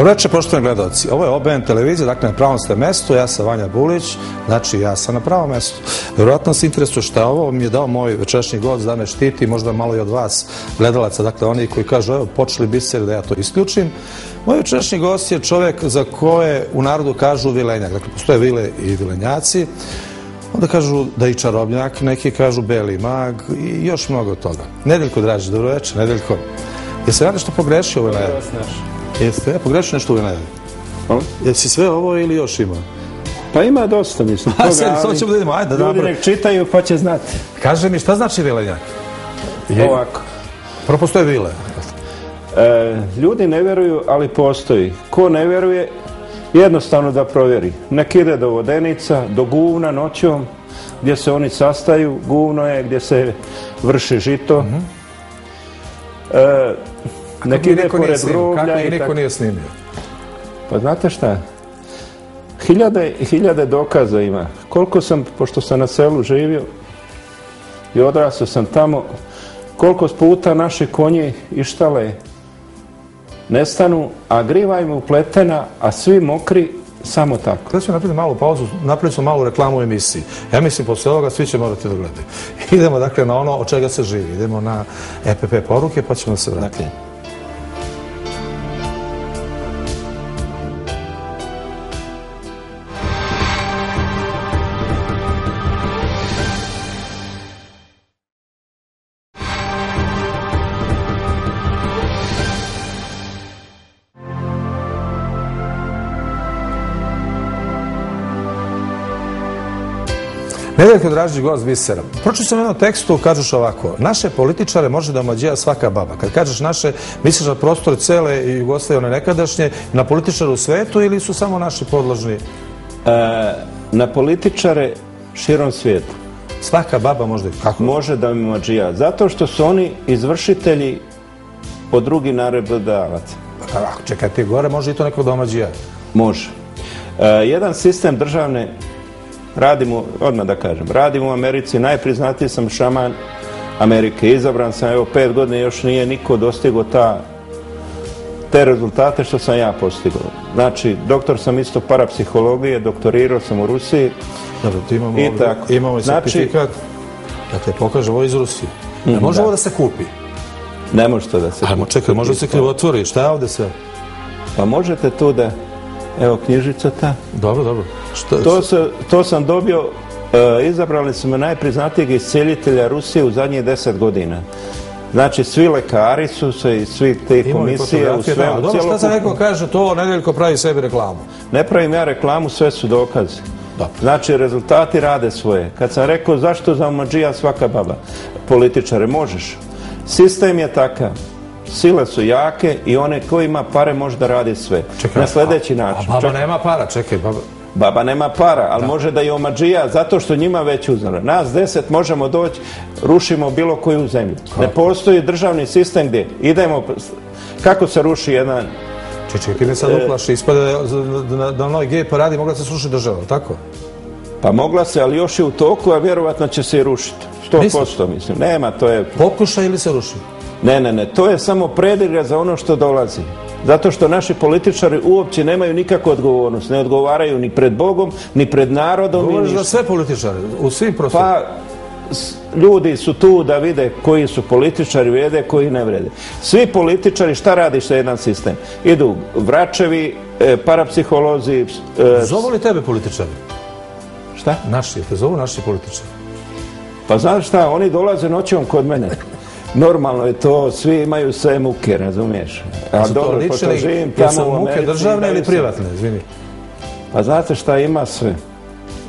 Dobro večer, poštovani gledalci. Ovo je OBN televizija, dakle na pravom ste mestu, ja sam Vanja Bulić, znači ja sam na pravom mestu. Vjerojatno se interesuje šta ovo, mi je dao moj večerašnji gost da me štiti, možda malo i od vas gledalaca, dakle oni koji kažu evo počeli biseri da ja to isključim. Moj večerašnji gost je čovjek za koje u narodu kažu vilenjak, dakle postoje vile i vilenjaci. Onda kažu da i čarobnjak, neki kažu beli mag i još mnogo toga. Nedeljko, draži, dobro večer, Nedeljko. Jesi ja nešto pogrešio u ovoj najavi? Jeste, ja pogrešio nešto u ovoj najavi? Jesi sve ovo ili još ima? Pa ima dosta, mislim. Toga, sad, sad ćemo da idemo, ajde Ljudi nek čitaju pa će znati. Kaže mi šta znači vilenjak? Ovako. Prvo postoje vile. E, ljudi ne vjeruju, ali postoji. Ko ne vjeruje, jednostavno da provjeri. Nek ide do vodenica, do guvna noćom, gdje se oni sastaju, guvno je gdje se vrši žito. E, nek Kako ih ide pored? Kako groblja i niko tako. nije snimio? Pa znate šta? Hiljade i hiljade dokaza ima. Koliko sam, pošto sam na selu živio i odrastao sam tamo, koliko puta naši konji i štale nestanu, a griva im upletena, a svi mokri, samo tako. Sada ćemo napraviti malu pauzu, napraviti smo malu reklamu u emisiji. Ja mislim, posle ovoga svi će morati da gledaju. Idemo dakle na ono od čega se živi. Idemo na EPP poruke pa ćemo se vratiti. Nedeljko draži gost bisera. Pročio sam jednom tekstu, kažeš ovako, naše političare može da omađija svaka baba. Kad kažeš naše, misliš na prostor cele Jugoslavije, one nekadašnje, na političare u svetu ili su samo naši podložni? E, na političare širom svijeta Svaka baba možda i kako? može da mi mađija. Zato što su oni izvršitelji od drugi naredodavac. Ako čekaj ti gore, može i to neko da omađija. Može. E, jedan sistem državne radimo, odmah da kažem, radimo u Americi, najpriznatiji sam šaman Amerike. Izabran sam, evo, pet godina još nije niko dostigao ta te rezultate što sam ja postigao. Znači, doktor sam isto parapsihologije, doktorirao sam u Rusiji. Dobro, tu imamo, I tako. imamo i Znači- certifikat. Dakle, pokaže ovo iz Rusije. Ne može da. ovo da se kupi. Ne može to da se... Ajmo, čekaj, može da se krivotvori. Šta je ovdje sve? Pa možete tu da... Evo, knjižica ta. Dobro, dobro. Što, To, se, to sam dobio, e, izabrali su me najpriznatijeg iscijelitelja Rusije u zadnjih deset godina. Znači, svi lekari su se i svi te komisije u svemu. Dobro, šta sam rekao, kaže to, Nedeljko pravi sebi reklamu. Ne pravim ja reklamu, sve su dokazi. Dobro. Znači, rezultati rade svoje. Kad sam rekao zašto za omađija svaka baba, političare, možeš. Sistem je takav. Sile su jake i one ko ima pare može da radi sve. Na sljedeći način. A baba nema para, čekaj, baba. Baba nema para, ali može da je omađija zato što njima već uzelo. Nas deset možemo doći, rušimo bilo koju zemlju. Ne postoji državni sistem gdje idemo, kako se ruši jedan, Čekaj, ti me sad uplaši, ispada da, da, onoj gej paradi mogla se srušiti država, tako? pa mogla se, ali još je u toku, a vjerovatno će se i rušiti. 100% mislim. Nema, to je, Pokuša ili se ruši? Ne, ne, ne, to je samo predirga za ono što dolazi. Zato što naši političari uopće nemaju nikakvu odgovornost. Ne odgovaraju ni pred Bogom, ni pred narodom. Govoriš za sve političare, u svim prostorima. Pa ljudi su tu da vide koji su političari vrede, koji ne vrede. Svi političari šta radi što je jedan sistem? Idu vračevi, e, parapsiholozi, e, Zovu li tebe političari? šta? Naši, te zovu naši političari. Pa znaš šta, oni dolaze noćom kod mene. Normalno je to, svi imaju sve muke, razumiješ? A Su dobro, pošto živim tamo u muke Americi, državne daju ili privatne, izvini? Pa znate šta, ima sve.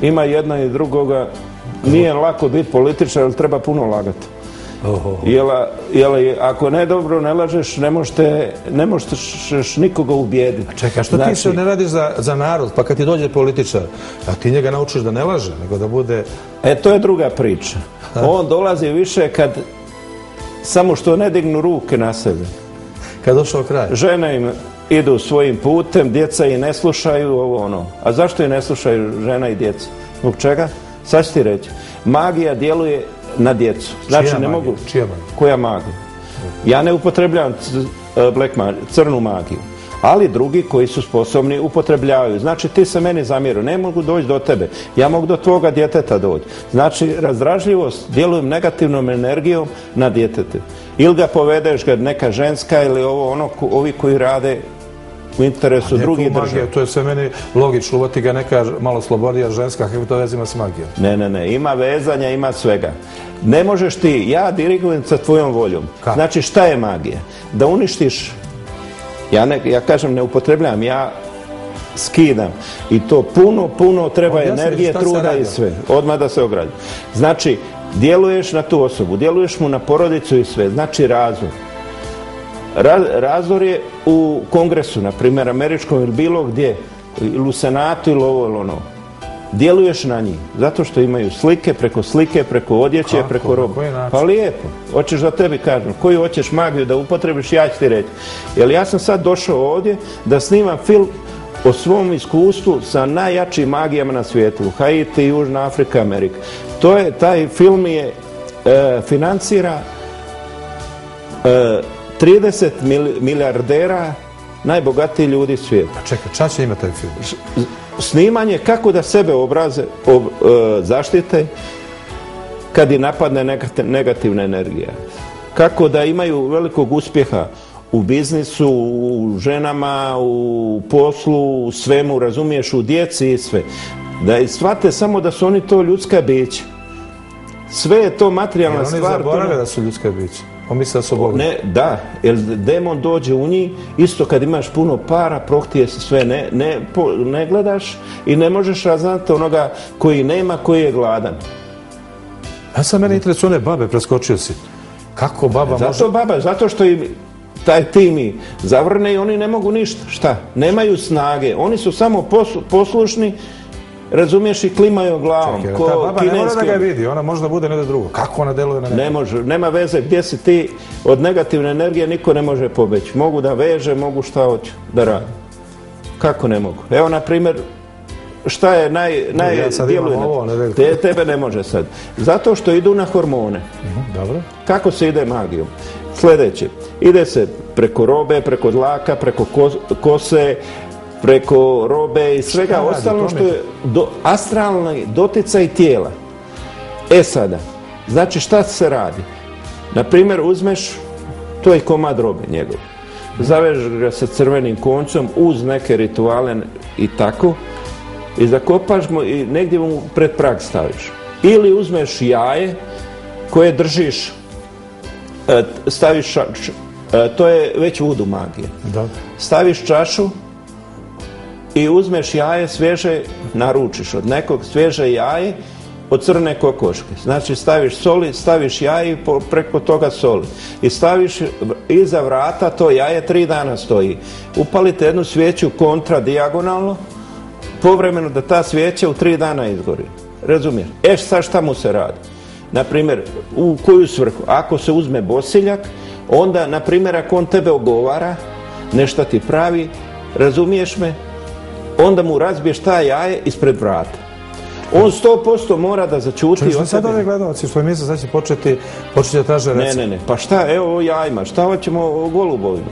Ima jedna i drugoga. Nije lako biti političar, ali treba puno lagati. Jela, jela, je- ako ne dobro ne lažeš, ne možete, ne možeš nikoga ubijediti. Čekaj, što ti Znači, se ne radiš za, za narod, pa kad ti dođe političar, a ti njega naučiš da ne laže, nego da bude... E, to je druga priča. On dolazi više kad samo što ne dignu ruke na sebe. Kad došao kraj. Žene im idu svojim putem, djeca ih ne slušaju, ovo ono. A zašto ih ne slušaju žena i djeca? Zbog čega? Sad ću ti reći. Magija djeluje na djecu. Znači Čija ne magija? mogu... Čija magija? Koja magija? Ja ne upotrebljavam e, black crnu magiju. Ali drugi koji su sposobni upotrebljavaju. Znači ti se meni zamjeru, ne mogu doći do tebe, ja mogu do tvoga djeteta doći. Znači razdražljivost djelujem negativnom energijom na djetete. Ili ga povedeš ga neka ženska ili ovo ono, ovi koji rade u interesu drugih država. To je sve meni logično, uvati ga neka malo slobodija ženska, kako to vezima s magijom? Ne, ne, ne, ima vezanja, ima svega. Ne možeš ti, ja dirigujem sa tvojom voljom. Znači šta je magija? Da uništiš, ja, ne, ja kažem ne upotrebljam, ja skidam. I to puno, puno treba energije, truda i sve. Odmah da se ogradim. Znači, djeluješ na tu osobu, djeluješ mu na porodicu i sve. Znači razvoj. Razor je u kongresu, na primjer američkom ili bilo gdje, ili u senatu ili ovo ili ono. Djeluješ na njih, zato što imaju slike, preko slike, preko odjeće, preko roba. Pa lijepo, hoćeš da tebi kažem, koju hoćeš magiju da upotrebiš, ja ću ti reći. Jer ja sam sad došao ovdje da snimam film o svom iskustvu sa najjačim magijama na svijetu, Haiti, Južna Afrika, Amerika. To je, taj film je, e, financira e, 30 milijardera najbogatiji ljudi svijeta. A čekaj, ča će imati taj film? Snimanje kako da sebe obraze, e, zaštite kad je napadne negativna energija. Kako da imaju velikog uspjeha u biznisu, u ženama, u poslu, u svemu, razumiješ, u djeci i sve. Da shvate samo da su oni to ljudska bića. Sve je to materijalna stvar. Oni zaborave da su ljudska bića. On misli da su Ne, da, jer demon dođe u njih, isto kad imaš puno para, prohtije se sve, ne, ne, ne gledaš i ne možeš raznati onoga koji nema, koji je gladan. Ja sam mene interesuje one babe, preskočio si. Kako baba zato može... baba, zato što im taj tim zavrne i oni ne mogu ništa. Šta? Nemaju snage. Oni su samo poslušni razumiješ i klimaju glavom. Čekaj, ta baba ne mora da ga vidi, ona možda bude nešto drugo. Kako ona deluje na Ne može, nema veze gdje si ti od negativne energije niko ne može pobeći. Mogu da veže, mogu šta hoću da radi. Kako ne mogu? Evo na primjer šta je naj, naj ja sad ovo, ne Te, tebe ne može sad. Zato što idu na hormone. Mhm, dobro. Kako se ide magijom? Sljedeće, ide se preko robe, preko dlaka, preko kose, preko robe i svega ostalo što je do, astralni doticaj tijela. E sada, znači šta se radi? Na primjer, uzmeš, to je komad robe njegov. Zavežeš ga sa crvenim koncom uz neke rituale i tako i zakopaš mu i negdje mu pred prag staviš. Ili uzmeš jaje koje držiš, e, staviš, e, to je već vudu magije. Staviš čašu i uzmeš jaje svježe, naručiš od nekog svježe jaje od crne kokoške. Znači staviš soli, staviš jaje i preko toga soli. I staviš iza vrata to jaje tri dana stoji. Upalite jednu svijeću kontra dijagonalno, povremeno da ta svijeća u tri dana izgori. Razumiješ? E sad šta mu se radi? Na primjer, u koju svrhu? Ako se uzme bosiljak, onda, na primjer, ako on tebe ogovara, nešto ti pravi, razumiješ me, onda mu razbiješ ta jaje ispred vrata. On sto posto mora da začuti. Čuš sad ove gledalci što misle sad će početi, početi da traže recept? Ne, ne, ne. Pa šta, evo o jajima, šta hoćemo o golubovima?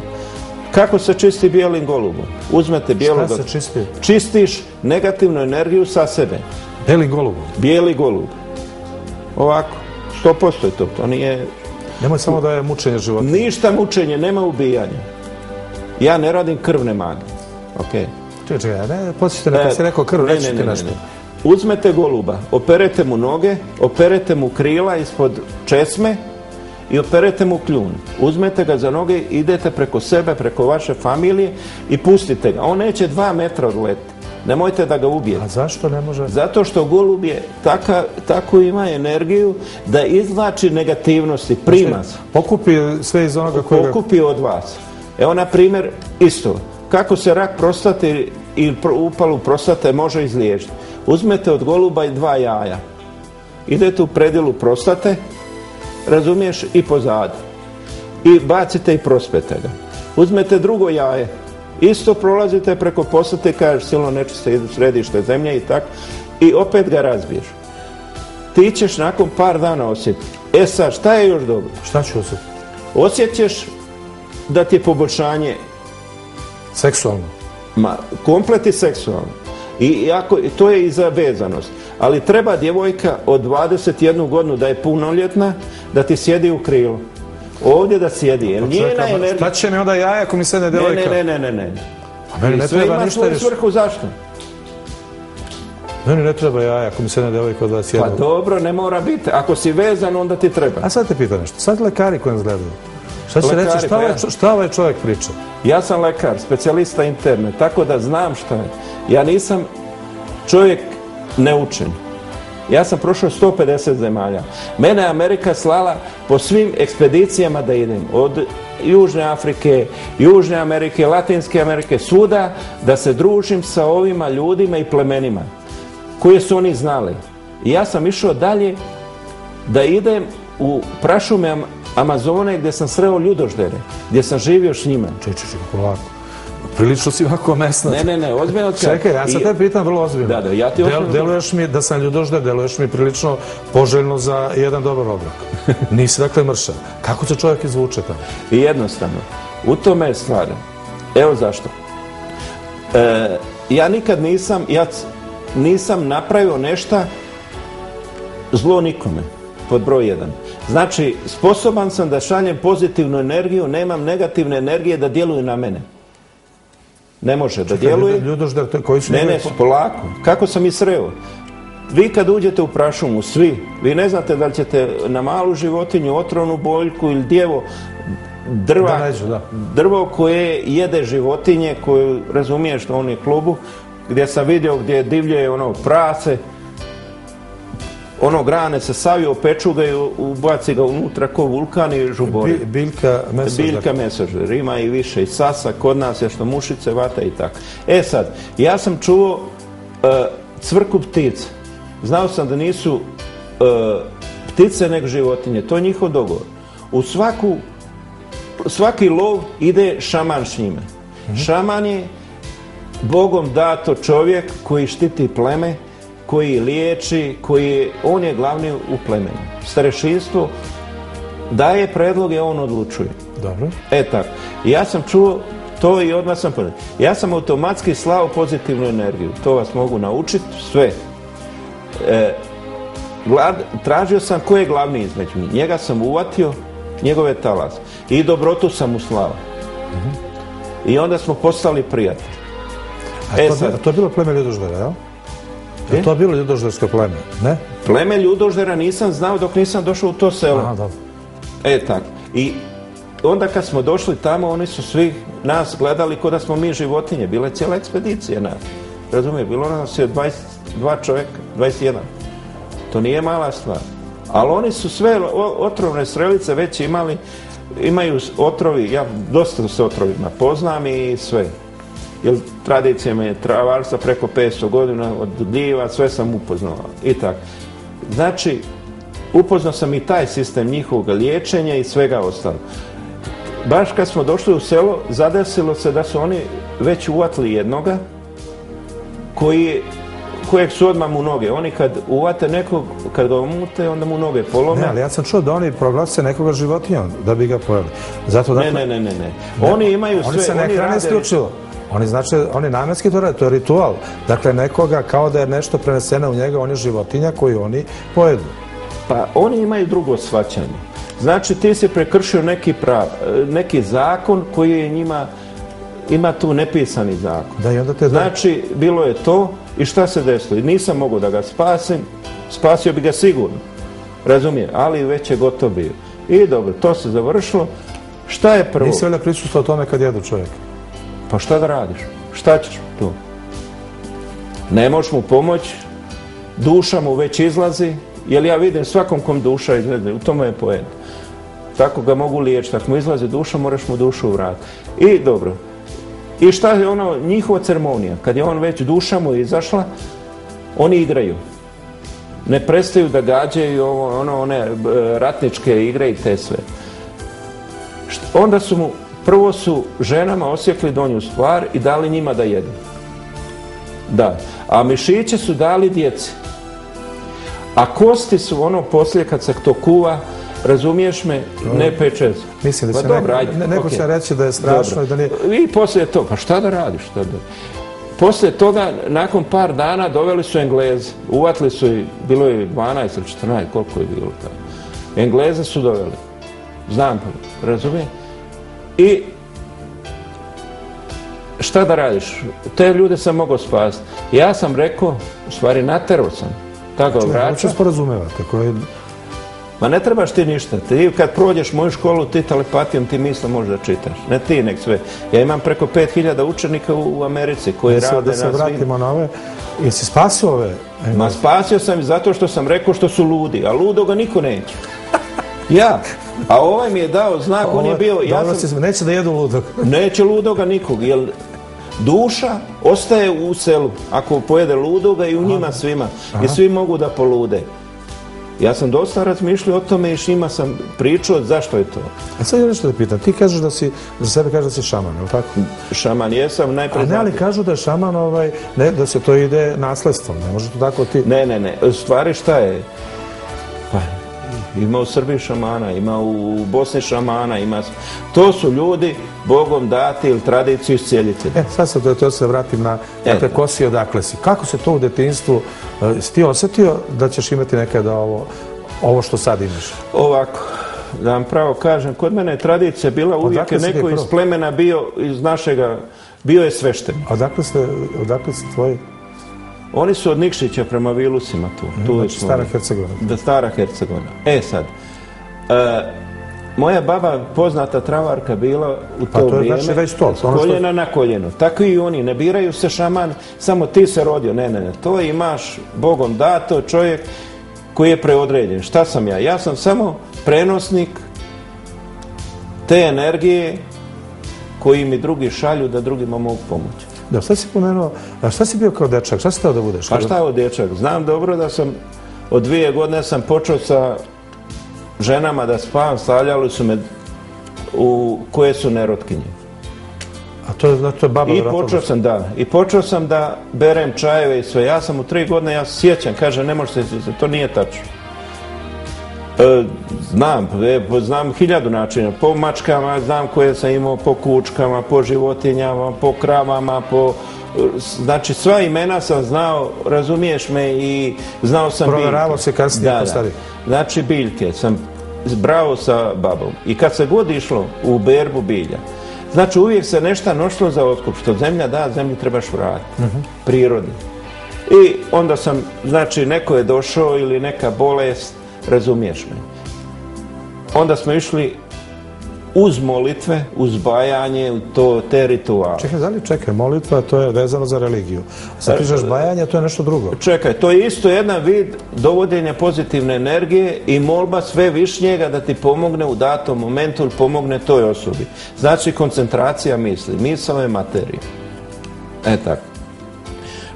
Kako se čisti bijelim golubom? Uzmete bijelo... Šta se čisti? Čistiš negativnu energiju sa sebe. Bijeli golubom? Bijeli golub. Ovako. Sto posto je to. To nije... Nemoj samo da je mučenje života. Ništa mučenje, nema ubijanja. Ja ne radim krvne magije. Okej. Čekaj, čekaj, ne, podsjećate na kad si rekao krv, reći ti nešto. Uzmete goluba, operete mu noge, operete mu krila ispod česme i operete mu kljun. Uzmete ga za noge, idete preko sebe, preko vaše familije i pustite ga. On neće dva metra odletiti. Nemojte da ga ubijete. A zašto ne može? Zato što golub je taka, tako ima energiju da izvlači negativnosti, prima. Pokupi sve iz onoga kojega... Pokupi od vas. Evo, na primjer, isto. Kako se rak prostate ili upalu prostate može izliječiti. Uzmete od goluba i dva jaja. Idete u predjelu prostate, razumiješ, i pozadu. I bacite i prospete ga. Uzmete drugo jaje, isto prolazite preko prostate, kažeš silno nečiste idu središte zemlje i tako, i opet ga razbiješ. Ti ćeš nakon par dana osjetiti. E sad, šta je još dobro? Šta ću osjetiti? Osjećeš da ti je poboljšanje Seksualno. Ma, komplet i seksualno. I ako, to je i za vezanost. Ali treba djevojka od 21 godinu da je punoljetna, da ti sjedi u krilu. Ovdje da sjedi. Jer njena energija... Šta će mi onda jaja ako mi sedne Ne, devojka? ne, ne, ne, ne, ne. A meni ne sve treba ima ništa svoju svrhu zašto? Meni ne treba jaja ako mi sedne devojka od 21. Pa dobro, ne mora biti. Ako si vezan, onda ti treba. A sad te pitam nešto. Sad lekari koji nas gledaju. Šta će reći, šta, pa ovaj, čo- šta ovaj čovjek priča? Ja sam lekar, specijalista interne, tako da znam šta je. Ja nisam čovjek neučen. Ja sam prošao 150 zemalja. Mene je Amerika slala po svim ekspedicijama da idem. Od Južne Afrike, Južne Amerike, Latinske Amerike, svuda da se družim sa ovima ljudima i plemenima koje su oni znali. I ja sam išao dalje da idem u prašume Amazone gdje sam sreo ljudoždere, gdje sam živio s njima. Čekaj, polako. Prilično si ovako mesnac. Ne, ne, ne, ozbiljno ti- Čekaj, ja sad I- te pitam vrlo ozbiljno. Da, da, ja ti Del- ozbiljno- deluješ mi, da sam ljudožder, deluješ mi prilično poželjno za jedan dobar obrok. Nisi dakle mršav. Kako se čovjek izvuče tamo? I jednostavno, u tome je stvar. Evo zašto. E, ja nikad nisam, ja nisam napravio nešto zlo nikome, pod broj jedan. Znači, sposoban sam da šaljem pozitivnu energiju, nemam negativne energije da djeluju na mene. Ne može da djeluje. Ljudožder, to- koji su Ne, ne, polako. Kako sam ih sreo? Vi kad uđete u prašumu, svi, vi ne znate da li ćete na malu životinju, otrovnu boljku ili djevo, drva, Da nađu, da. drvo koje jede životinje, koju razumiješ na onom klubu, gdje sam vidio gdje divlje ono prase, ono grane se savio, peču ga i ubaci ga unutra ko vulkan i žubori. Bi- biljka, meso. Biljka mesožer, ima i više i sasa, kod nas je što mušice, vata i tako. E sad, ja sam čuo e, cvrku ptica. Znao sam da nisu e, ptice nego životinje, to je njihov dogovor. U svaku, svaki lov ide šaman s njime. Šaman je Bogom dato čovjek koji štiti pleme, koji liječi, koji on je glavni u plemenu. Starešinstvo daje predloge, on odlučuje. Dobro. E tako. Ja sam čuo to i odmah sam ponio. Ja sam automatski slao pozitivnu energiju. To vas mogu naučiti, sve. E, glad- tražio sam ko je glavni između njih. Njega sam uvatio, njegove talas. I dobrotu sam mu slao. I onda smo postali prijatelji. A E to, sad. a to je bilo pleme ljudoždera, jel? Je to bilo ljudoždersko pleme? Ne? Pleme ljudoždera nisam znao dok nisam došao u to selo. Aha, dobro. E tako. I onda kad smo došli tamo, oni su svi nas gledali kao da smo mi životinje. Bila je cijela ekspedicija nas. Razumije, bilo nas je 22 čovjeka, 21. To nije mala stvar. Ali oni su sve otrovne strelice već imali, imaju s- otrovi, ja dosta se otrovima poznam i sve. Jer tradicija me je travarstva preko 500 godina, od gljiva, sve sam upoznao i tako. Znači, upoznao sam i taj sistem njihovog liječenja i svega ostalo. Baš kad smo došli u selo, zadesilo se da su oni već uvatili jednoga koji kojeg su odmah mu noge. Oni kad uvate nekog, kad ga umute, onda mu noge polome. Ne, ali ja sam čuo da oni proglase nekoga životinjom da bi ga pojeli. Zato Ne, dakle, ne, ne, ne, ne. Oni imaju sve, Oni se ne hrane isključivo. Oni znači, oni namjenski to rade, to je ritual. Dakle, nekoga kao da je nešto preneseno u njega, on je životinja koju oni pojedu. Pa oni imaju drugo shvaćanje. Znači ti si prekršio neki, prav, neki zakon koji je njima, ima tu nepisani zakon. Da, i onda te Znači, bilo je to i šta se desilo? Nisam mogao da ga spasim, spasio bi ga sigurno. Razumije, ali već je gotov bio. I dobro, to se završilo. Šta je prvo? Nisi valjda prisustuo tome kad jedu čovjek. Pa šta da radiš? Šta ćeš tu? Ne možeš mu pomoći, duša mu već izlazi, jer ja vidim svakom kom duša izlazi, u tome je poet. Tako ga mogu liječiti, ako mu izlazi duša, moraš mu dušu vratiti. I dobro. I šta je ono, njihova ceremonija, kad je on već duša mu izašla, oni igraju. Ne prestaju da gađaju ono, one e, ratničke igre i te sve. Onda su mu, prvo su ženama osjekli donju stvar i dali njima da jedu. Da. A mišiće su dali djeci. A kosti su ono poslije kad se to kuva razumiješ me, ne 5-6. Mislim da Pa će dobro, neko, ajde, će reći da je strašno Dobro. i da nije... I poslije to, pa šta da radiš? Šta da... Poslije toga, nakon par dana, doveli su Engleze. Uvatili su i, bilo je 12 ili 14, koliko je bilo tamo. Engleze su doveli. Znam, pa, razumijem? I šta da radiš? Te ljude sam mogao spasiti. Ja sam rekao, u stvari naterao sam. Tako ga vraća. sporazumevate. Koji... Ma ne trebaš ti ništa. Ti kad prođeš moju školu, ti telepatijom ti misle možda čitaš. Ne ti, nek sve. Ja imam preko 5000 učenika u u Americi koji se, rade da se na svim... vratimo na ove. Jesi spasio ove? Ma spasio sam ih zato što sam rekao što su ludi, a ludoga niko neće. Ja. A ovaj mi je dao znak, on je bio... Ja Dobro sam, si- neće da jedu ludog. neće ludoga nikog, jer duša ostaje u selu ako pojede ludoga i u njima svima. I svi mogu da polude. Ja sam dosta razmišljao o tome i s njima sam pričao zašto je to. A sad ja nešto da pitam. Ti kažeš da si, za sebe kažeš da si šaman, je li tako? Šaman jesam A najprije... ne, ali kažu da je šaman, ovaj, ne, da se to ide nasledstvom. Ne može to tako ti... Ne, ne, ne. Stvari šta je? Ima u Srbiji šamana, ima u Bosni šamana, ima... To su ljudi Bogom dati ili tradiciju iscijelitelja. E, sad se to, to se vratim na, E. dakle, ko si i odakle si. Kako se to u detinjstvu, e, si ti osjetio da ćeš imati nekada ovo, ovo što sad imaš? Ovako, da vam pravo kažem, kod mene je tradicija bila uvijek je neko iz plemena bio iz našega, bio je sveštenik. A odakle, ste, odakle su tvoji? Oni su od Nikšića prema Vilusima tu. tu Znači, smo- Stara Hercegovina. Da, Stara Hercegovina. E sad, e, moja baba poznata travarka bila u to, Pa to je vrijeme. znači već to, ono što- koljena na koljeno. Tako i oni, ne biraju se šaman, samo ti se rodio. Ne, ne, ne, to imaš Bogom dato čovjek koji je preodređen. Šta sam ja? Ja sam samo prenosnik te energije koji mi drugi šalju da drugima mogu pomoći. Da, šta si pomenuo, a šta si bio kao dečak, šta si teo da budeš? Pa šta je od dječak? Znam dobro da sam od dvije godine sam počeo sa ženama da spavam, stavljali su me u koje su nerotkinje. A to je, znači, baba I počeo sam da, i počeo sam da berem čajeve i sve. Ja sam u tri godine, ja sjećam, kaže ne može se, to nije tačno. E, znam, e, znam hiljadu načina, po mačkama, znam koje sam imao, po kučkama, po životinjama, po kravama, po... Znači, sva imena sam znao, razumiješ me, i znao sam biljke. se kasnije Da, po da. stari. Znači, biljke sam brao sa babom. I kad se god išlo u berbu bilja, znači uvijek se nešto nošlo za otkup. Što zemlja da, zemlji trebaš vratiti. Prirodi. I onda sam, znači, neko je došao ili neka bolest, razumiješ me. Onda smo išli uz molitve, uz bajanje, u to, te rituale. Čekaj, da li čekaj, molitva, to je vezano za religiju. A sad kažeš bajanje, to je nešto drugo. Čekaj, to je isto jedan vid dovođenja pozitivne energije i molba sve višnjega da ti pomogne u datom momentu ili pomogne toj osobi. Znači koncentracija misli, misao je materija. E tako.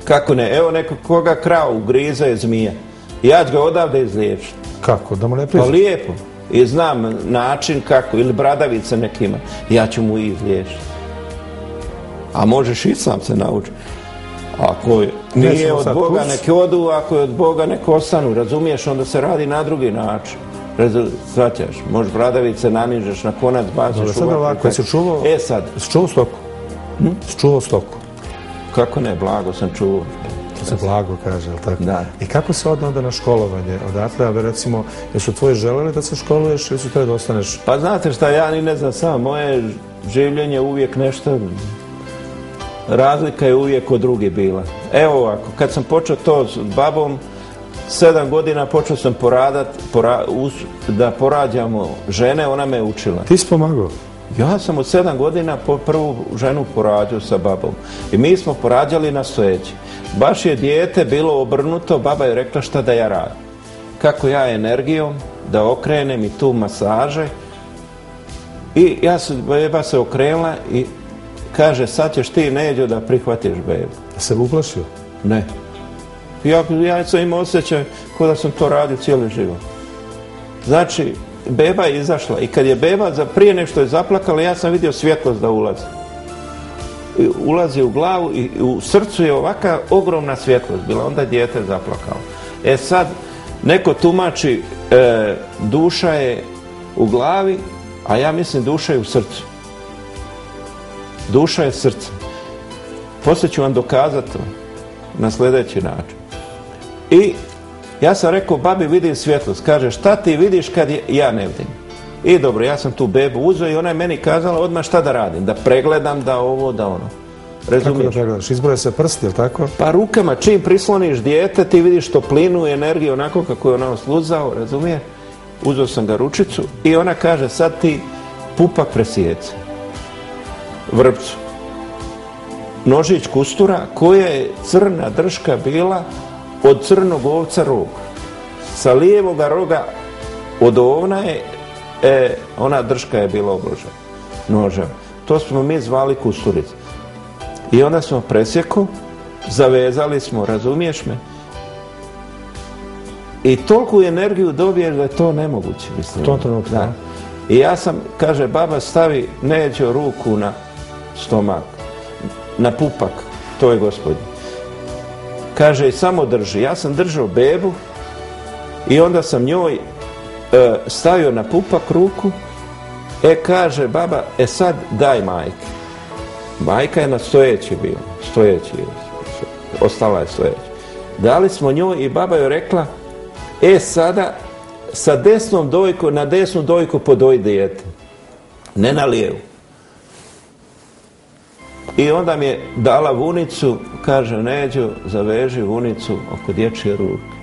Kako ne? Evo neko koga krav ugriza je zmija. Ja ću ga odavde izliječiti. Kako? Da mu ne Pa priznaš? lijepo. I znam način kako, ili bradavica nekima. Ja ću mu izliječiti. A možeš i sam se naučiti. Ako je, nije od Boga, kurs. nek odu, ako je od Boga, nek ostanu. Razumiješ, onda se radi na drugi način. Shvaćaš, možeš bradavice nanižeš na konac, baciš sad u ovako, jesi čuvao? E sad, Si čuo stoku? Hm? Si čuo stoku? kako ne, blago sam čuo. To se blago kaže, jel tako? Da. I kako se odno onda na školovanje? Odatle, ali recimo, jesu tvoji želeli da se školuješ ili su tebe da ostaneš? Pa znate šta, ja ni ne znam sam, moje življenje je uvijek nešto, razlika je uvijek od druge bila. Evo ovako, kad sam počeo to s babom, sedam godina počeo sam poradat, pora- us- da porađamo žene, ona me učila. Ti si pomagao? Ja sam od sedam godina po prvu ženu porađao sa babom. I mi smo porađali na stojeći. Baš je dijete bilo obrnuto, baba je rekla šta da ja radim. Kako ja energijom da okrenem i tu masaže. I ja se, beba se okrenula i kaže sad ćeš ti neđo da prihvatiš bebu. Se uplašio? Ne. Ja, ja sam imao osjećaj kao da sam to radio cijeli život. Znači, beba je izašla i kad je beba za prije nego što je zaplakala, ja sam vidio svjetlost da ulazi. Ulazi u glavu i u srcu je ovaka ogromna svjetlost bila, onda je dijete zaplakalo. E sad, neko tumači, e, duša je u glavi, a ja mislim duša je u srcu. Duša je srce. Poslije ću vam dokazati na sljedeći način. I ja sam rekao, babi vidim svjetlost. Kaže, šta ti vidiš kad ja ne vidim? I dobro, ja sam tu bebu uzeo i ona je meni kazala odmah šta da radim. Da pregledam, da ovo, da ono. Kako da pregledaš? Izbroje se prsti, ili tako? Pa rukama, čim prisloniš dijete, ti vidiš toplinu i energiju onako kako je ona osluzao, razumije? Uzeo sam ga ručicu i ona kaže, sad ti pupak presijece. Vrpcu. Nožić kustura koja je crna drška bila od crnog ovca rog. Sa lijevoga roga od ovna je, e, ona drška je bila obložena nožem. To smo mi zvali kusturica. I onda smo presjeku, zavezali smo, razumiješ me? I toliku energiju dobiješ da je to nemoguće. Mislim. tom trenutku, da. I ja sam, kaže, baba stavi neđo ruku na stomak, na pupak, to je gospodin. Kaže, samo drži. Ja sam držao bebu i onda sam njoj e, stavio na pupak ruku. E, kaže, baba, e sad daj majke. Majka je na stojeći bila, stojeći je, ostala je stojeći. Dali smo njoj i baba joj rekla, e sada sa desnom dojku, na desnu dojku podoj dijete, ne na lijevu. I onda mi je dala vunicu, kaže Neđo, zaveži vunicu oko dječje ruke.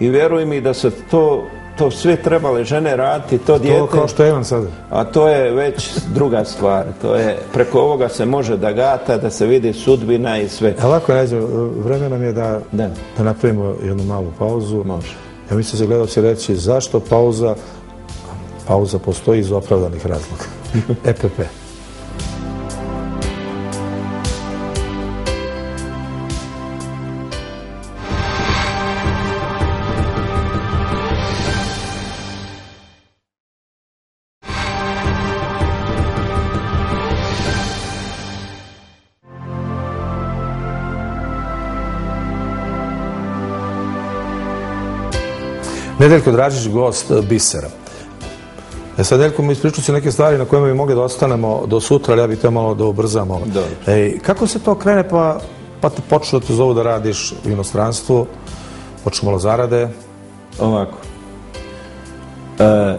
I vjeruj mi da se to to sve trebale žene raditi, to dijete... To kao što imam sada. A to je već druga stvar. To je, preko ovoga se može da gata, da se vidi sudbina i sve. A ovako, Neđo, vreme nam je da, da. napravimo jednu malu pauzu. Može. Ja mislim se gledalci reći zašto pauza, pauza postoji iz opravdanih razloga. EPP. Nedeljko Dražić, gost Bisera. E sad, Nedeljko, mi ispriču si neke stvari na kojima bi mogli da ostanemo do sutra, ali ja bih te malo da ubrzamo. Ej, kako se to krene pa, pa te počnu da te zovu da radiš u inostranstvu, počnu malo zarade? Ovako. E,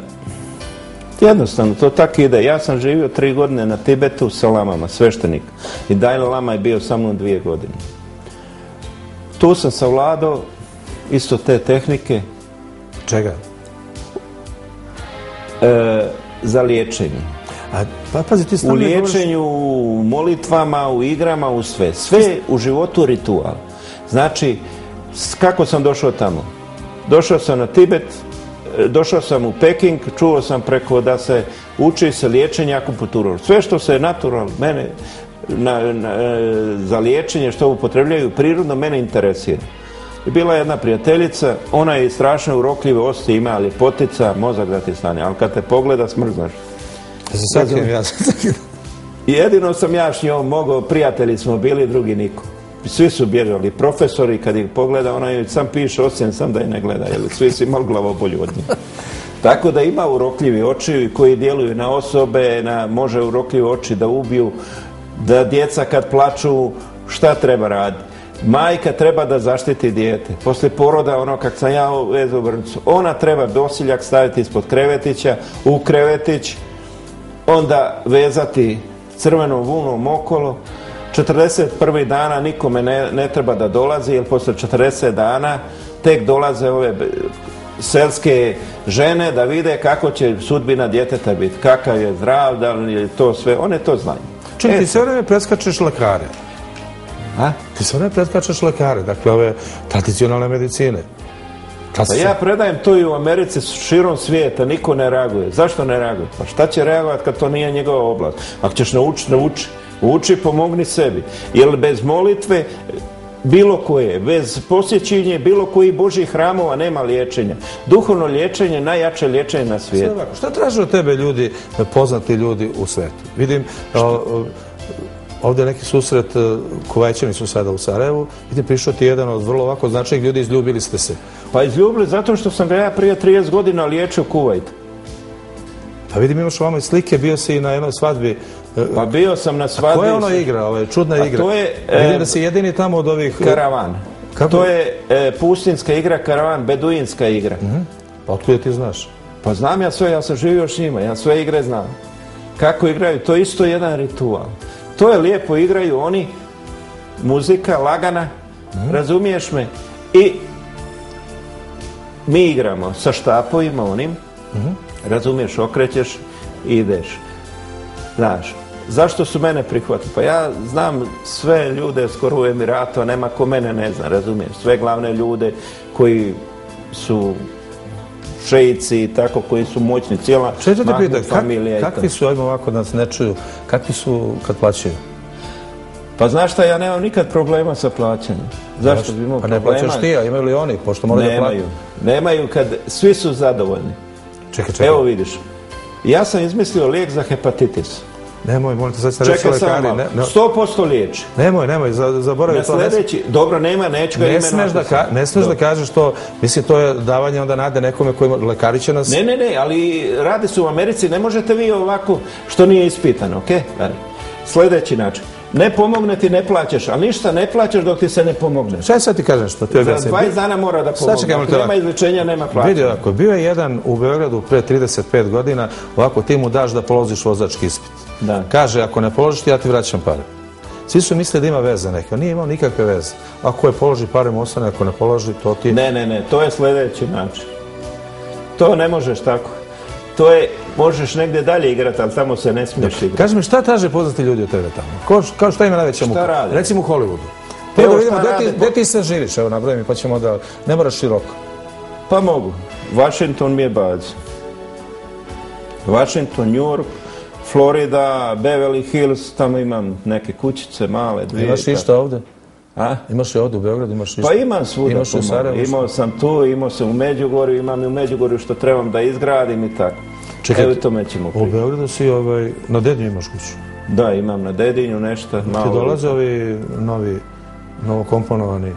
jednostavno, to tako ide. Ja sam živio tri godine na Tibetu sa lamama, sveštenik. I Dalai Lama je bio sa mnom dvije godine. Tu sam savladao isto te tehnike, Čega? E, za liječenje. A, pa pazi, ti u liječenju, u molitvama, u igrama, u sve. Sve u životu ritual. Znači, kako sam došao tamo? Došao sam na Tibet, e, došao sam u Peking, čuo sam preko da se uči se liječenje akupunkturom. Sve što se natural, mene, na, e, za liječenje što upotrebljaju prirodno, mene interesira. I bila je jedna prijateljica, ona je strašno urokljive osti ima, ali potica, mozak da ti stane, ali kad te pogleda smrznaš. Ja I jedino sam ja s njom mogao, prijatelji smo bili, drugi niko. Svi su bježali, profesori, kad ih pogleda, ona je sam piše ocjen, sam da je ne gleda, jer svi su imali glavobolju od njih. Tako da ima urokljivi oči koji djeluju na osobe, na, može urokljivi oči da ubiju, da djeca kad plaču, šta treba raditi? Majka treba da zaštiti dijete. Poslije poroda, ono kak sam ja vezao vrnicu, ona treba dosiljak staviti ispod krevetića, u krevetić, onda vezati crvenom vunom okolo. 41. dana nikome ne, ne treba da dolazi, jer poslije 40 dana tek dolaze ove selske žene da vide kako će sudbina djeteta biti, kakav je zdrav, da li je to sve, one to znaju. Čekaj, ti sve vrijeme preskačeš lekare. A? Ti se ne pretkačaš lekare, dakle ove tradicionalne medicine. Pa ja predajem to i u Americi širom svijeta, niko ne reaguje. Zašto ne reaguje? Pa šta će reagovati kad to nije njegova oblast? Ako ćeš naučiti, nauči. Uči, pomogni sebi. Jer bez molitve bilo koje, bez posjećenja bilo koji Božih hramova nema liječenja. Duhovno liječenje najjače liječenje na svijetu. Šta traže od tebe ljudi, poznati ljudi u svijetu? Vidim, Ovdje je neki susret, e, Kuvajćani su sada u Sarajevu, vidim prišao ti jedan od vrlo ovako značajnih ljudi, izljubili ste se. Pa izljubili zato što sam ga ja prije 30 godina liječio Kuvajt. Pa vidim imaš ovamo i slike, bio si i na jednoj svadbi. E, Pa bio sam na svadbi. Koja je ono igra, ovo je čudna A igra? to je, Vidim e, da si jedini tamo od ovih... Karavan. Kako? To je e, pustinska igra, karavan, beduinska igra. Pa otkud ti znaš? Pa znam ja sve, ja sam živio s njima, ja sve igre znam. Kako igraju, to je isto jedan ritual. To je lijepo igraju oni, muzika, lagana, razumiješ me? I mi igramo sa štapovima onim, razumiješ, okrećeš i ideš. Znaš, zašto su mene prihvatili? Pa ja znam sve ljude skoro u Emiratu, a nema ko mene ne zna, razumiješ? Sve glavne ljude koji su šeici i tako, koji su moćni, cijela Mahmud kak, familija i kakvi su, ajmo ovako da nas ne čuju, kakvi su kad plaćaju? Pa znaš šta, ja nemam nikad problema sa plaćanjem. Zašto bi imao Pa ne problema? plaćaš ti, a imaju li oni, pošto moraju da plate? Nemaju. Nemaju kad svi su zadovoljni. Čekaj, čekaj. Evo vidiš, ja sam izmislio lijek za hepatitis. Nemoj, molim te, sad sam reći Čekaj lekari. malo. Ne, ne, 100% liječi. nemoj, nemoj, za- zaboravi Na to. Ne, sljedeći, dobro, nema, neću ga ne smeš da, ka, ne smeš da kažeš to, mislim, to je davanje onda nade nekome koji ima- lekari će nas... Ne, ne, ne, ali radi se u Americi, ne možete vi ovako što nije ispitano, ok? Sljedeći način. Ne pomogne ti, ne plaćaš, ali ništa ne plaćaš dok ti se ne pomogne. Šta sad ti kažem što ti Za objasnim? 20 dana mora da pomogne. čekaj, Ako nema ovako. izlečenja, nema plaća. Vidi ovako, bio je jedan u Beogradu pre 35 godina, ovako ti mu daš da položiš vozački ispit. Da. Kaže, ako ne položiš, ja ti vraćam pare. Svi su mislili da ima veze neke, a nije imao nikakve veze. Ako je položi pare mu ostane, ako ne položi, to ti... Ne, ne, ne, to je sljedeći način. To ne možeš tako. To je, možeš negdje dalje igrati, ali tamo se ne smiješ igrati. Kaži mi, šta traže poznati ljudi od tebe tamo? Ko, kao šta ima najveća muka? rade? Recimo u Hollywoodu. Pa Evo da vidimo, gde ti, sad živiš? Evo, nabroj mi, pa ćemo da... Ne moraš široko. Pa mogu. Washington mi je baza. Washington, New York, Florida, Beverly Hills, tamo imam neke kućice male, dvije. Imaš išta ovde? A? Imaš i ovde u Beogradu, imaš išta? Pa imam svuda. Imaš u pomalo. Sarajevu? Imao sam tu, imao sam u Međugorju, imam i u Međugorju što trebam da izgradim i tako. Čekaj, Evo tome ćemo U. Beogradu si ovaj, na Dedinju imaš kuću. Da, imam na Dedinju nešto. Ti dolaze ovi novi, novokomponovani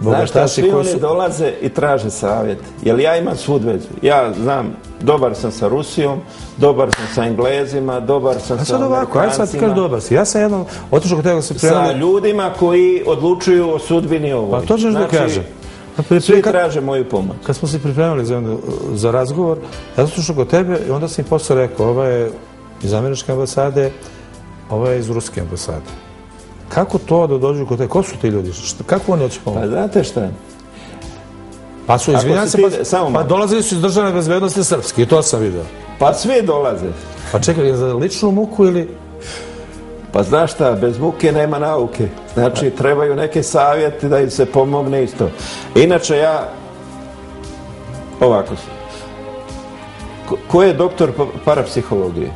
Znaš šta, svi oni su... dolaze i traže savjet. Jer ja imam svud vezu. Ja znam, dobar sam sa Rusijom, dobar sam sa Englezima, dobar sam A sa sad ovako, ajde sad ti Amerikancima, dobar si. Ja sam jednom otišao kod tega da se sa prijavili. ljudima koji odlučuju o sudbini ovoj. Pa to ćeš da kažem. Prije- Svi traže moju pomoć. Kad smo se pripremali za, za razgovor, ja sam slušao kod tebe i onda sam im posle rekao, ova je iz američke ambasade, ova je iz ruske ambasade. Kako to da dođu kod tebe? Ko su ti ljudi? Šta- kako oni hoće Pa pomoći? znate šta? Pa su, izvinjam se, pa, samo pa dolazili su iz državne bezbednosti srpske i to sam vidio. Pa svi dolaze. Pa čekaj, je za ličnu muku ili... Pa znaš šta, bez muke nema nauke. Znači, trebaju neke savjeti da im se pomogne isto. Inače, ja... Ovako. Ko, ko je doktor pa- parapsihologije?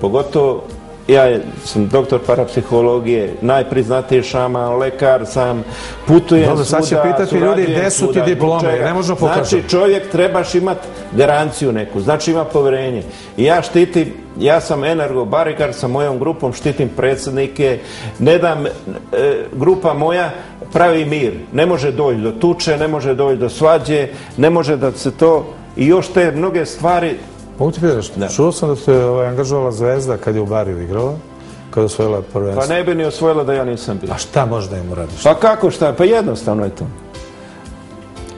Pogotovo, ja sam doktor parapsihologije, najpriznatiji šaman, lekar sam, putujem Dobro, sad će svuda, pitati ljudi gde su ti svuda, diplome, ne možemo pokazati. Znači, čovjek trebaš imati garanciju neku, znači ima povjerenje. I ja štitim, ja sam energobarikar sa mojom grupom, štitim predsjednike, ne dam, e, grupa moja pravi mir. Ne može doći do tuče, ne može doći do svađe, ne može da se to, i još te mnoge stvari, Mogu ti pitati nešto? Čuo sam da te ovaj, angažovala Zvezda kad je u Bariju igrala, kada je osvojila pa prvenstvo. ne bi ni osvojila da ja nisam bio. A šta možda im uradiš? Pa kako šta? Pa jednostavno je to.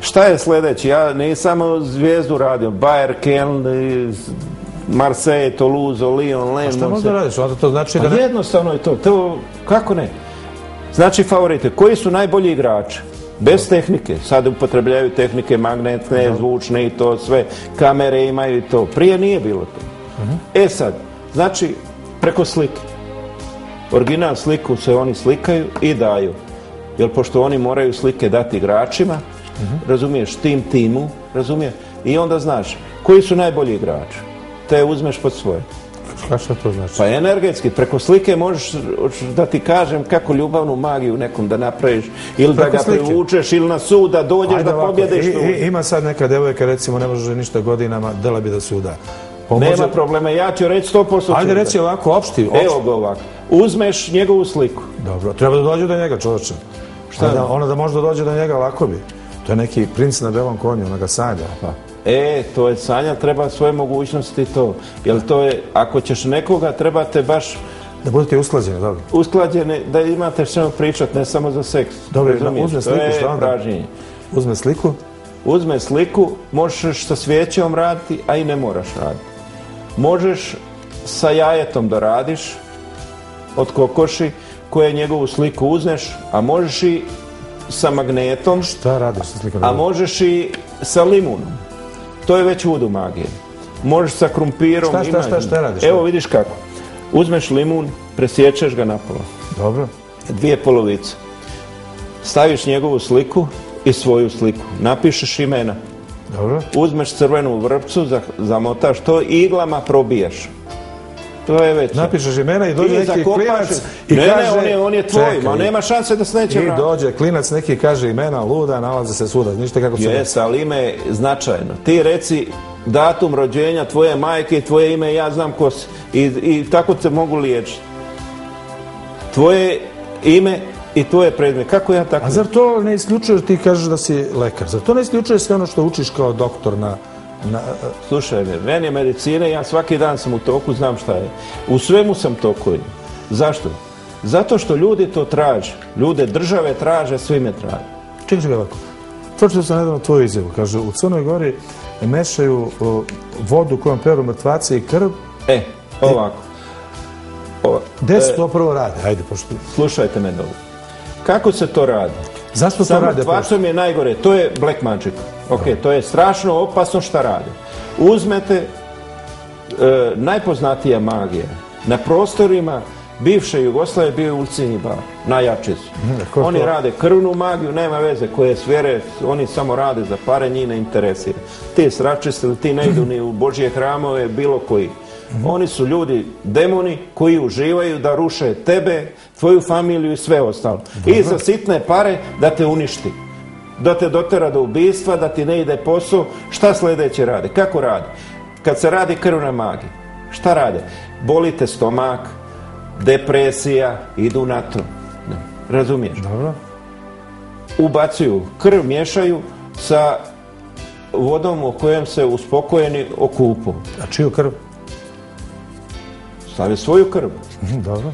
Šta je sljedeći? Ja nisam zvijezdu radio. Bayer, Keln, Marseille, Toulouse, Lyon, Lens. Šta možda radiš? Onda to znači da Pa ne... jednostavno je to. to. Kako ne? Znači favorite. Koji su najbolji igrači? Bez tehnike. Sad upotrebljaju tehnike magnetne, zvučne i to sve. Kamere imaju i to. Prije nije bilo to. E sad, znači preko slike. Original sliku se oni slikaju i daju. Jer pošto oni moraju slike dati igračima, razumiješ, tim timu, razumiješ, i onda znaš koji su najbolji igrači. Te uzmeš pod svoje. Šta šta to znači? Pa energetski, preko slike možeš da ti kažem kako ljubavnu magiju nekom da napraviš ili da ga slike? privučeš ili na sud da dođeš Ajde da ovako, i- i- Ima sad neka devojka, recimo, ne može ništa godinama, dela bi da se uda. Pa Nema problema, ja ću reći 100%. Ajde reci ovako, opšti. opšti. Evo ga ovako. Uzmeš njegovu sliku. Dobro, treba da dođe do njega, čovječe. Šta da? da, ona da može da dođe do njega, lako bi. To je neki princ na belom konju, ona ga sanja. Pa. E, to je sanja, treba svoje mogućnosti to. Jer to je, ako ćeš nekoga, trebate baš Da budete usklađeni, dobro. usklađeni, da imate što pričat, ne samo za seks. Dobro, Razumiješ? uzme sliku, je šta onda? Uzme sliku, Uzme sliku, možeš sa svijećom raditi, a i ne moraš raditi. Možeš sa jajetom da radiš od kokoši koje njegovu sliku uzneš, a možeš i sa magnetom, šta radiš sa slikom? a možeš i sa limunom. To je već vudu magije. Možeš sa krumpirom. Šta, šta, šta, šta radiš? Evo vidiš kako. Uzmeš limun, presječeš ga na pola. Dobro. Dvije polovice. Staviš njegovu sliku i svoju sliku. Napišeš imena. Dobro. Uzmeš crvenu vrpcu, za- zamotaš to i iglama probijaš. To je već. Napišeš imena i dođe I neki klinac i ne, kaže... ne, on je, on je tvoj, Čekaj, ma nema šanse da se neće I vratiti. dođe klinac neki kaže imena luda, nalaze se svuda. Ništa kako se... Jes, ali ime je značajno. Ti reci datum rođenja tvoje majke i tvoje ime, ja znam ko si. I, i tako te mogu liječiti. Tvoje ime i tvoje predme. Kako ja tako? A zar to ne isključuje, ti kažeš da si lekar, zar to ne isključuje sve ono što učiš kao doktor na... na Slušaj me, meni je medicina, ja svaki dan sam u toku, znam šta je. U svemu sam toku. Zašto? Zato što ljudi to traže. Ljude države traže, svi me traže. čekaj, čekaj ovako. Pročitao sam nedavno tvoju izjavu. Kaže, u Crnoj Gori mešaju o, vodu kojom peru mrtvaci i krv. E, ovako. Gde se to prvo radi? Ajde, pošto... slušajte me dobro. Kako se to radi? Zašto to Sa rade? mrtvacom je najgore, to je black magic. Ok, to je strašno opasno šta rade. Uzmete e, najpoznatija magija. Na prostorima bivše Jugoslavije bio je Ulcinji bar, najjači su. je oni to? rade krvnu magiju, nema veze koje svere, oni samo rade za pare, njih ne interesira. Ti sračistili, ti ne idu ni u Božje hramove, bilo koji. Oni su ljudi, demoni koji uživaju da ruše tebe, tvoju familiju i sve ostalo. I za sitne pare da te uništi. Da te dotera do ubistva, da ti ne ide posao. Šta sljedeće rade? Kako rade? Kad se radi krvna magija, šta rade? Boli te stomak, depresija, idu na to. Razumiješ? Dobro. Ubacuju krv, miješaju sa vodom u kojem se uspokojeni okupu. A čiju krv? Stave svoju krv. Dobro.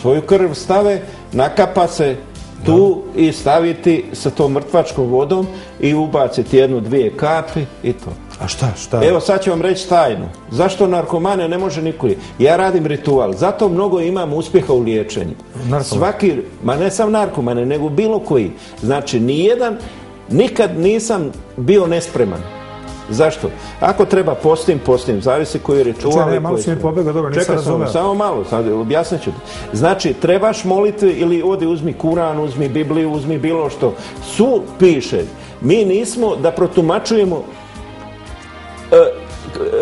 Svoju krv stave, nakapa se tu i staviti sa tom mrtvačkom vodom i ubaciti jednu, dvije kapi i to. A šta, šta? Evo sad ću vam reći tajnu. Zašto narkomane ne može niko? Ja radim ritual, zato mnogo imam uspjeha u liječenju. Narkoman. Svaki, ma ne sam narkomane, nego bilo koji. Znači, nijedan, nikad nisam bio nespreman. Zašto? Ako treba postim, postim, zavisi koji je ritual. Čekaj, malo si mi sve. pobegao, dobro, nisam Čekaj samo, malo, sad objasnit ću ti. Znači, trebaš moliti ili odi uzmi Kuran, uzmi Bibliju, uzmi bilo što. Su piše, mi nismo da protumačujemo e,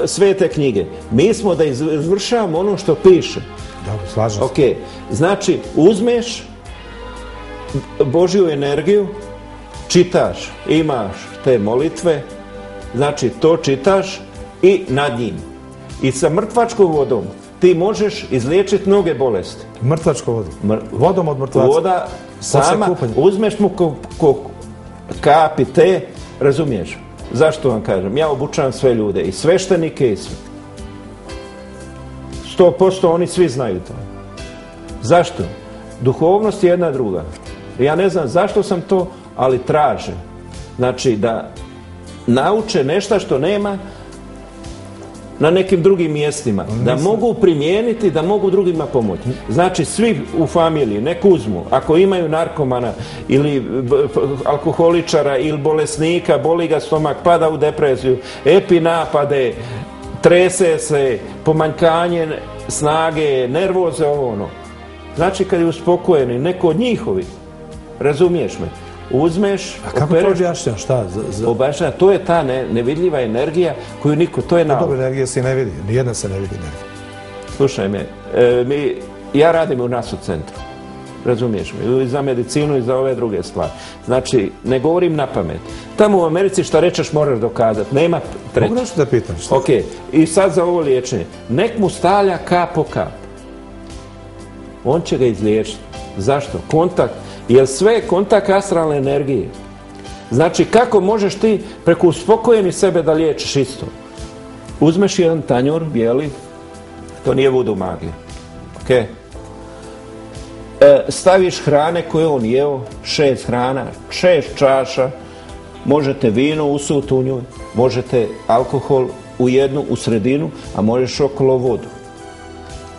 svete knjige. Mi smo da izv- izvršavamo ono što piše. Dobro, slažem se. Ok, znači uzmeš Božju energiju, čitaš, imaš te molitve, znači to čitaš i nad njim. I sa mrtvačkom vodom ti možeš izliječiti mnoge bolesti. Mrtvačko vodu. Mr- Vodom od mrtvaca. Voda sama, uzmeš mu ko, ko kapi te, razumiješ? Zašto vam kažem? Ja obučavam sve ljude, i sveštenike i sve. Sto posto oni svi znaju to. Zašto? Duhovnost je jedna druga. Ja ne znam zašto sam to, ali traže. Znači da nauče nešto što nema na nekim drugim mjestima. Da mogu primijeniti, da mogu drugima pomoći. Znači svi u familiji nek uzmu, ako imaju narkomana ili p- alkoholičara ili bolesnika, boli ga stomak, pada u depresiju, epi napade, trese se, pomanjkanje snage, nervoze, ovo ono. Znači kad je uspokojeni, neko od njihovih, razumiješ me, uzmeš, A kako to objašnjaš? Šta? Za, to je ta ne- nevidljiva energija koju niko, to je nauka. Dobro, energija se ne vidi. Nijedna se ne vidi energija. Slušaj me, e, mi, ja radim u nas u centru. Razumiješ me? I za medicinu i za ove druge stvari. Znači, ne govorim na pamet. Tamo u Americi šta rečeš moraš dokazati. Nema treće. Mogu nešto da pitam? Šta? Ok, i sad za ovo liječenje. Nek mu stavlja kap po kap. On će ga izliječiti. Zašto? Kontakt. Jer sve je kontakt astralne energije. Znači, kako možeš ti preko uspokojeni sebe da liječiš isto? Uzmeš jedan tanjur bijeli, to nije vodu magije. Ok? E, staviš hrane koje on jeo, šest hrana, šest čaša, možete vino usuti u njoj, možete alkohol u jednu, u sredinu, a možeš okolo vodu.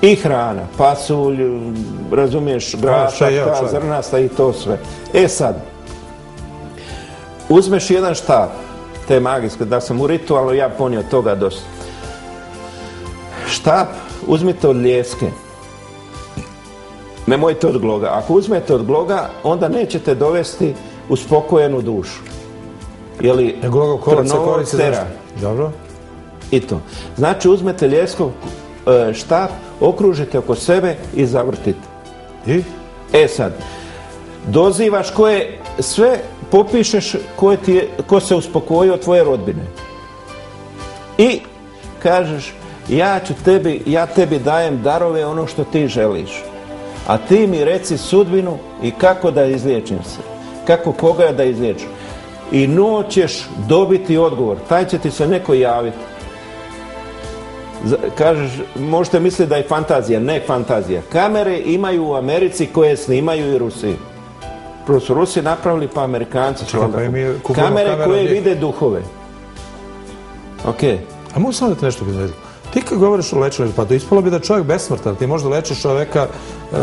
I hrana, pasulj, razumiješ, grašak, čovjek. zrnasta i to sve. E sad, uzmeš jedan štap, te magijske, da sam u ritualu ja ponio toga dosta. Štap uzmite od ljeske. Nemojte od gloga. Ako uzmete od gloga, onda nećete dovesti uspokojenu dušu. Jeli, Nego kolac se koristi? Dobro. I to. Znači uzmete ljeskov e, štap, okružite oko sebe i zavrtite. I? E sad, dozivaš koje, sve popišeš koje ti je, ko se uspokojio tvoje rodbine. I kažeš, ja ću tebi, ja tebi dajem darove ono što ti želiš. A ti mi reci sudbinu i kako da izliječim se. Kako koga da izliječim. I noć ćeš dobiti odgovor. Taj će ti se neko javiti. Kažeš, možete misliti da je fantazija. Ne fantazija. Kamere imaju u Americi koje snimaju i Rusi. Su Rusi napravili pa Amerikanci. Čekaj, pa mi Kamere koje vide duhove. Ok. A mogu samo da te nešto pitam? Ti kad govoriš o lečenju, pa to ispalo bi da je čovjek besmrtan, ti možda lečiš čovjeka, e,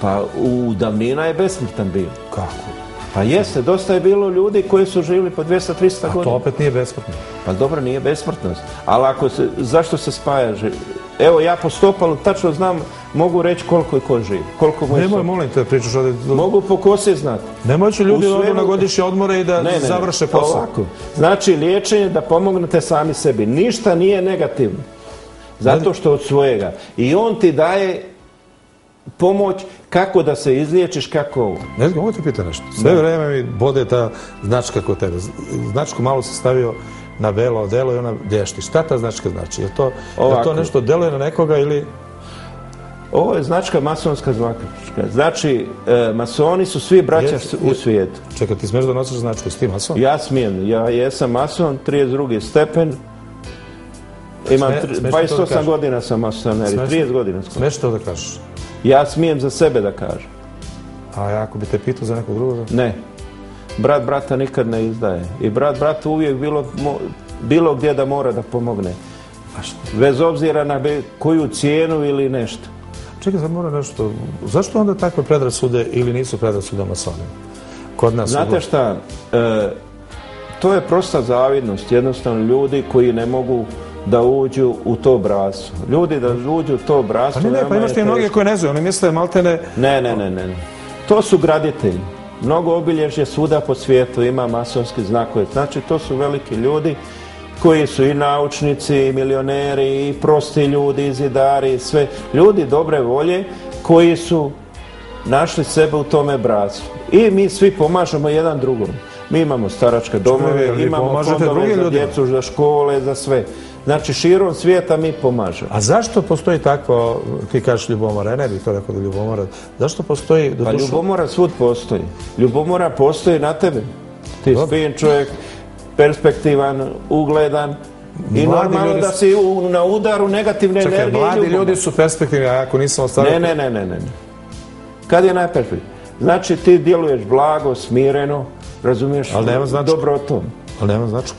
Pa u davnina je besmrtan bio. kako? Pa jeste, dosta je bilo ljudi koji su živjeli po 200-300 A to godina. opet nije besmrtno. Pa dobro, nije besmrtnost. Ali ako se, zašto se spaja? Evo ja po stopalu tačno znam, mogu reći koliko je ko živ. Koliko mu je Nemoj, molim te, pričaš ovdje. Mogu po kosi znati. Nemoj će ljudi svemu- na godišnje odmore i da Ne, ne, ne. završe posao. Ovako. Znači, liječenje da pomognete sami sebi. Ništa nije negativno. Zato što od svojega. I on ti daje pomoć kako da se izliječiš, kako ovo. Ne znam, mogu te pitati nešto. Sve vrijeme mi bode ta značka kod tebe. Značku malo se stavio na belo delo i ona dješti. Šta ta značka znači? Je to, je to nešto deluje na nekoga ili... Ovo je značka masonska značka. Znači, e, masoni su svi braća u je- svijetu. Čekaj, ti smiješ da nosiš značku s tim mason? Ja smijem, ja jesam mason, 32. stepen. Imam Sme- tri- smiješ li to da 28 kažeš? godina sam masoneri, Smiješ- 30 godina skoro. Smiješ to da kažeš? Ja smijem za sebe da kažem. A ako bi te pitao za nekog drugog? Ne. Brat brata nikad ne izdaje. I brat bratu uvijek bilo, bilo gdje da mora da pomogne. A što? Bez obzira na koju cijenu ili nešto. Čekaj, sad moram nešto. Zašto onda takve predrasude ili nisu predrasude masonima? Kod nas. Znate šta, e, to je prosta zavidnost. Jednostavno ljudi koji ne mogu da uđu u to bratstvo. Ljudi da uđu u to Pa bratstvo... ne, ne, pa imaš ti mnoge koje ne znaju. Oni misle maltene... Ne, ne, ne, ne. ne. To su graditelji. Mnogo obilježje svuda po svijetu ima masonski znakove. Znači, to su veliki ljudi koji su i naučnici, i milioneri, i prosti ljudi, i zidari, i sve. Ljudi dobre volje koji su našli sebe u tome bratstvu. I mi svi pomažemo jedan drugom. Mi imamo staračke domove, imamo fondove za djecu, za škole, za sve. Znači, širom svijeta mi pomažemo. A zašto postoji takvo, ti kažeš ljubomora, ja ne bih to rekao da ljubomora, zašto postoji do Pa dušu- ljubomora svud postoji. Ljubomora postoji na tebe. Ti Dobro. fin čovjek, perspektivan, ugledan i Mladi normalno ljudi da si u- na udaru negativne Čekaj, energije mladi ljudi su perspektivni, a ako nisam ostvario... Ne, ne, ne, ne, ne. Kad je najperspektivniji? Znači ti djeluješ blago, smireno, razumiješ? Ali nema značku. Dobrotom. Ali nema značku.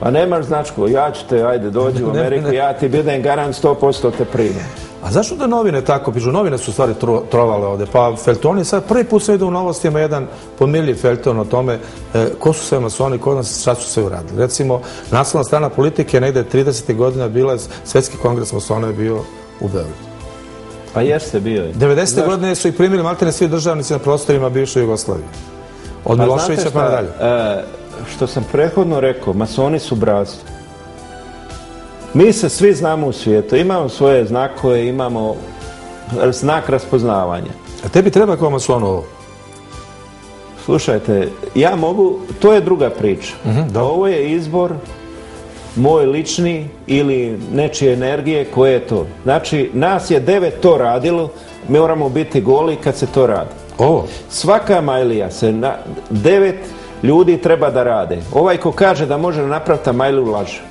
A nemaš značku, ja ću te, ajde, dođi u Ameriku, ja ti budem garant 100% te primam. A zašto da novine tako pišu? Novine su stvari tro- trovale ovde. Pa Feltoni sad prvi put sam vidio u novostima jedan podmirljiv Felton o tome e, ko su sve masoni, kod nas šta su sve uradili. Recimo, naslovna strana politike negde 30. godina bila Svetski kongres masona je bio u Beogradu. Pa jeste, bio je. 90. Znaš- godine su ih primili maltene svi državnici na prostorima bivše Jugoslavije. Od Miloševića pa nadalje. e, što sam prethodno rekao, masoni su bratstvo. Mi se svi znamo u svijetu, imamo svoje znakove, imamo znak raspoznavanja. A tebi treba kao masonu ovo? Slušajte, ja mogu, to je druga priča. da. Ovo je izbor moj lični ili nečije energije koje je to. Znači, nas je devet to radilo, mi moramo biti goli kad se to radi. Ovo? Svaka majlija se na devet ljudi treba da rade. Ovaj ko kaže da može napraviti Amajlu laže.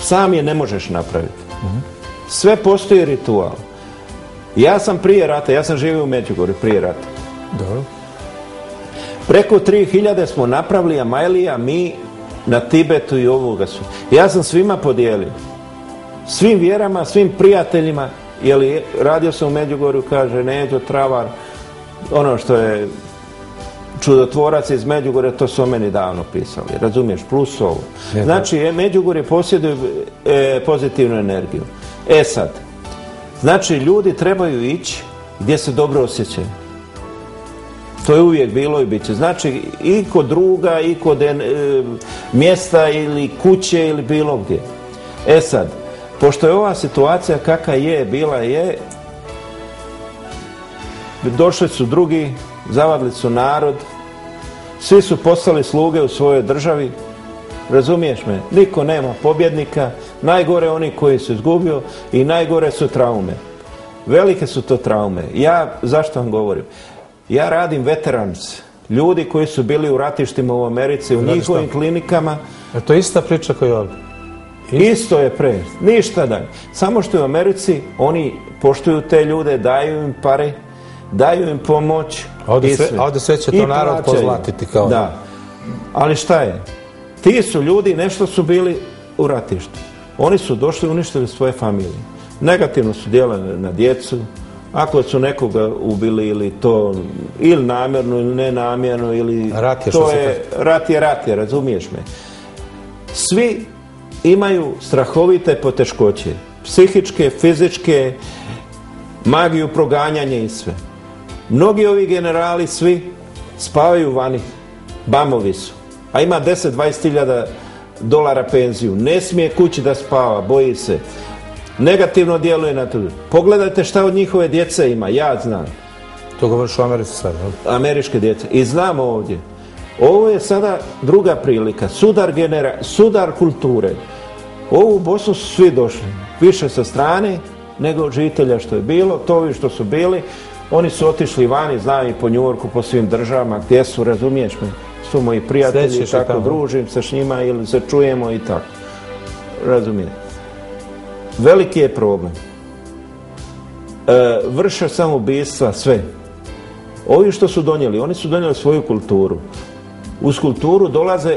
Sam je ne možeš napraviti. Sve postoji ritual. Ja sam prije rata, ja sam živio u Međugorju prije rata. Dobro. Preko 3000 smo napravili Amajlija, mi na Tibetu i ovoga su. Ja sam svima podijelio. Svim vjerama, svim prijateljima, jer radio sam u Međugorju, kaže Neđo Travar, ono što je čudotvorac iz Međugorja, to su o meni davno pisali, razumiješ, plus ovo. Znači, e, Međugorje posjeduje e, pozitivnu energiju. E sad, znači ljudi trebaju ići gdje se dobro osjećaju. To je uvijek bilo i bit će. Znači, i kod druga, i kod e, mjesta ili kuće ili bilo gdje. E sad, pošto je ova situacija kakva je, bila je, došli su drugi, zavadili su narod, svi su postali sluge u svojoj državi, razumiješ me, niko nema pobjednika, najgore oni koji su izgubio i najgore su traume. Velike su to traume. Ja, zašto vam govorim? Ja radim veterans, ljudi koji su bili u ratištima u Americi, u njihovim klinikama, Je to ista priča kao i ovdje? Isto je pre, ništa dalje. Samo što u Americi oni poštuju te ljude, daju im pare, daju im pomoć. A ovdje sve- ovdje će to narod pozlatiti kao- Da. Ali šta je? Ti su ljudi, nešto su bili u ratištu. Oni su došli i uništili svoje familije. Negativno su djelali na djecu, ako su nekoga ubili ili to ili namjerno ili nenamjerno ili Rat je, što to se je rat je rat je, razumiješ me. Svi imaju strahovite poteškoće. Psihičke, fizičke, magiju, proganjanje i sve. Mnogi ovi generali svi spavaju vani. Bamovi su. A ima 10-20 hiljada dolara penziju. Ne smije kući da spava, boji se. Negativno djeluje na to. Pogledajte šta od njihove djece ima, ja znam To govoriš u Americi sad, jel? američke djece. I znam ovdje. Ovo je sada druga prilika. Sudar, genera, sudar kulture. Ovu Bosnu su svi došli. Više sa strane nego žitelja što je bilo. To ovi što su bili. Oni su otišli vani, znam i po Njurku, po svim državama, gdje su, razumiješ me? Su moji prijatelji, tako tamo. družim se s njima ili se čujemo i tako. Razumijem. Veliki je problem. E, vrše samoubistva, sve. Ovi što su donijeli, oni su donijeli svoju kulturu. Uz kulturu dolaze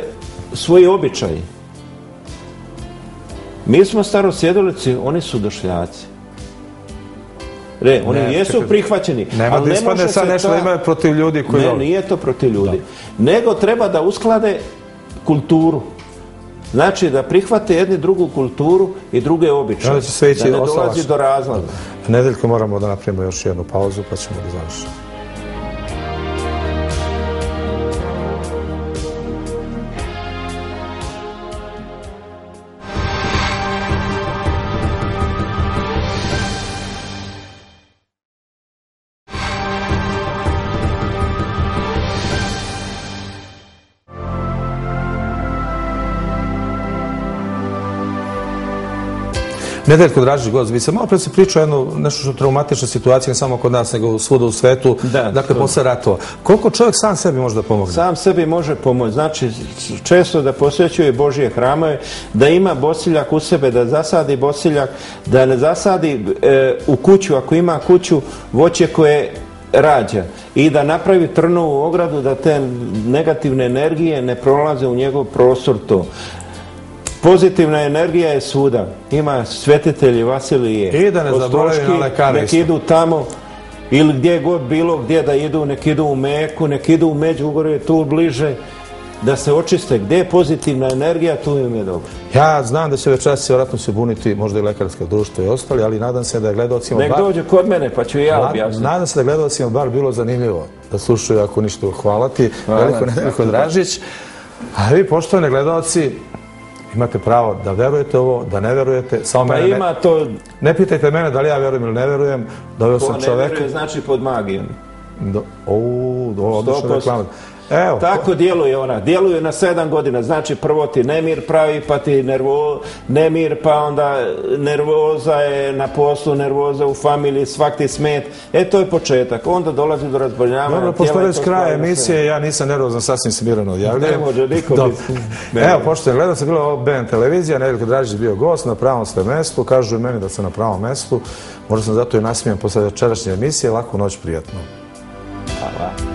svoji običaji. Mi smo starosjedolici, oni su došljaci. Ne, oni Ne, jesu čekaj. prihvaćeni. Nema ali da ne ispadne može sad nešto ta- da imaju protiv ljudi koji ne, nije to protiv ljudi. Nego treba da usklade kulturu. Znači da prihvate jedni drugu kulturu i druge običaje. Ići da ne dolazi do razlaza. Nedeljko moramo da napravimo još jednu pauzu pa ćemo da završimo. Nedeljko, draži gost, vi se malo pre se pričao jednu nešto što je traumatična situacija, ne samo kod nas, nego svuda u svetu, Da, dakle, posle ratova. Koliko čovjek sam sebi može da pomogne? Sam sebi može pomoći. Znači, često da posvećuje Božje hramove, da ima bosiljak u sebe, da zasadi bosiljak, da ne zasadi e, u kuću, ako ima kuću, voće koje rađa i da napravi trnovu ogradu da te negativne energije ne prolaze u njegov prostor to. Pozitivna energija je svuda. Ima svetitelji Vasilije. I da ne zaboravim nek idu tamo ili gdje god bilo gdje da idu, nek idu u Meku, nek idu u Međugorje, tu bliže, da se očiste. Gdje je pozitivna energija, tu im je dobro. Ja znam da će večeras vjerojatno se buniti možda i lekarsko društvo i ostali, ali nadam se da je gledalcima Nek bar... dođe kod mene, pa ću i ja objasniti. Nadam se da je gledalcima bar bilo zanimljivo da slušaju ako ništa hvala ti. Hvala. Veliko Dražić. A vi, poštovani gledalci, imate pravo da verujete ovo, da ne verujete. Samo Pa mene ne, ima to, ne pitajte mene da li ja verujem ili ne verujem. Doveo ko sam ne čoveka. vjeruje, znači pod magijom. Do, o, do, odlična 100%. reklama. Evo, Tako djeluje ona. Djeluje na sedam godina. Znači prvo ti nemir pravi, pa ti nervo, nemir, pa onda nervoza je na poslu, nervoza u familiji, svak ti smet. E to je početak. Onda dolazi do razboljavanja. Dobro, pošto već kraj sve. emisije, ja nisam nervozan, sasvim se mirano odjavljujem. Ne može niko. Evo, pošto je gledao sam bilo BN televizija, Nedeljko Dražić bio gost, na pravom ste mestu, kažu i meni da sam na pravom mestu, možda sam zato i nasmijen posle večerašnje emisije, laku noć, prijatno. Hvala.